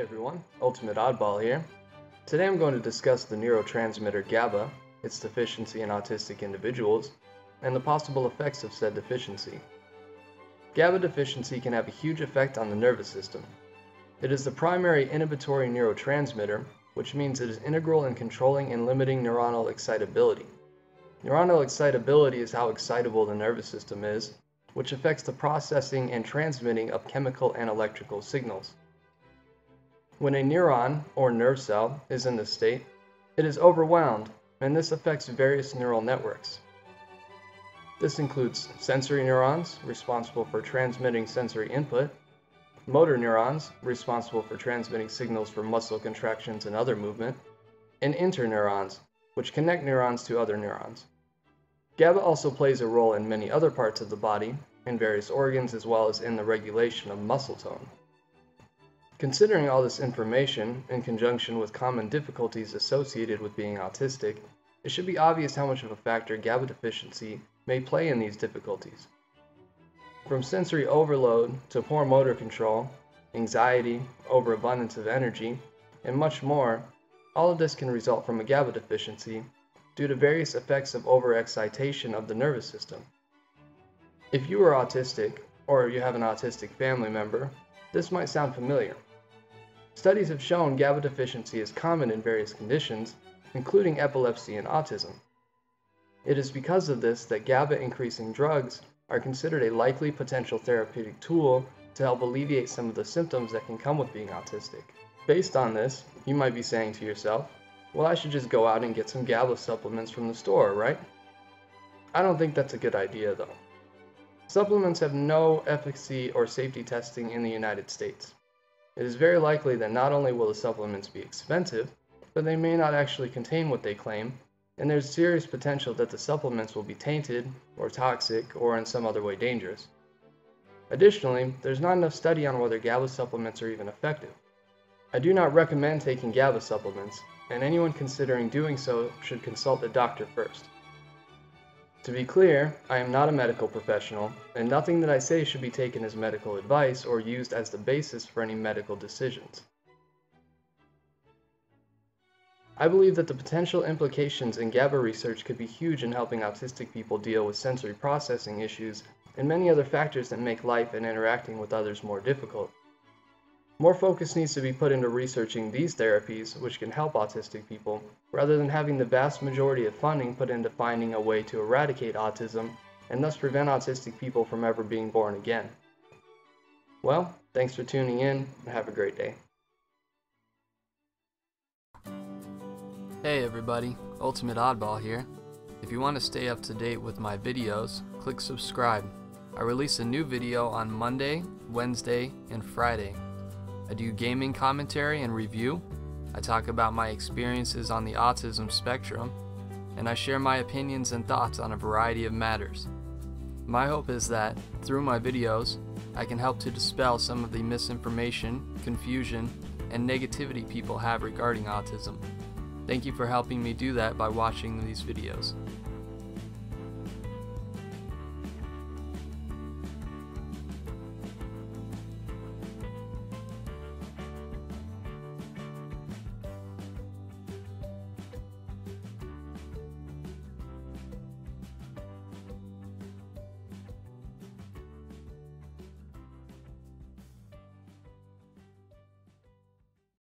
everyone, Ultimate Oddball here. Today I'm going to discuss the neurotransmitter GABA, its deficiency in autistic individuals, and the possible effects of said deficiency. GABA deficiency can have a huge effect on the nervous system. It is the primary inhibitory neurotransmitter, which means it is integral in controlling and limiting neuronal excitability. Neuronal excitability is how excitable the nervous system is, which affects the processing and transmitting of chemical and electrical signals. When a neuron, or nerve cell, is in this state, it is overwhelmed, and this affects various neural networks. This includes sensory neurons, responsible for transmitting sensory input, motor neurons, responsible for transmitting signals for muscle contractions and other movement, and interneurons, which connect neurons to other neurons. GABA also plays a role in many other parts of the body, in various organs, as well as in the regulation of muscle tone. Considering all this information, in conjunction with common difficulties associated with being autistic, it should be obvious how much of a factor GABA deficiency may play in these difficulties. From sensory overload to poor motor control, anxiety, overabundance of energy, and much more, all of this can result from a GABA deficiency due to various effects of overexcitation of the nervous system. If you are autistic, or you have an autistic family member, this might sound familiar. Studies have shown GABA deficiency is common in various conditions, including epilepsy and autism. It is because of this that GABA increasing drugs are considered a likely potential therapeutic tool to help alleviate some of the symptoms that can come with being autistic. Based on this, you might be saying to yourself, well, I should just go out and get some GABA supplements from the store, right? I don't think that's a good idea though. Supplements have no efficacy or safety testing in the United States. It is very likely that not only will the supplements be expensive, but they may not actually contain what they claim, and there's serious potential that the supplements will be tainted, or toxic, or in some other way dangerous. Additionally, there's not enough study on whether GABA supplements are even effective. I do not recommend taking GABA supplements, and anyone considering doing so should consult a doctor first. To be clear, I am not a medical professional, and nothing that I say should be taken as medical advice or used as the basis for any medical decisions. I believe that the potential implications in GABA research could be huge in helping autistic people deal with sensory processing issues and many other factors that make life and interacting with others more difficult. More focus needs to be put into researching these therapies, which can help autistic people, rather than having the vast majority of funding put into finding a way to eradicate autism and thus prevent autistic people from ever being born again. Well, thanks for tuning in and have a great day. Hey everybody, Ultimate Oddball here. If you want to stay up to date with my videos, click subscribe. I release a new video on Monday, Wednesday, and Friday. I do gaming commentary and review. I talk about my experiences on the autism spectrum, and I share my opinions and thoughts on a variety of matters. My hope is that, through my videos, I can help to dispel some of the misinformation, confusion, and negativity people have regarding autism. Thank you for helping me do that by watching these videos.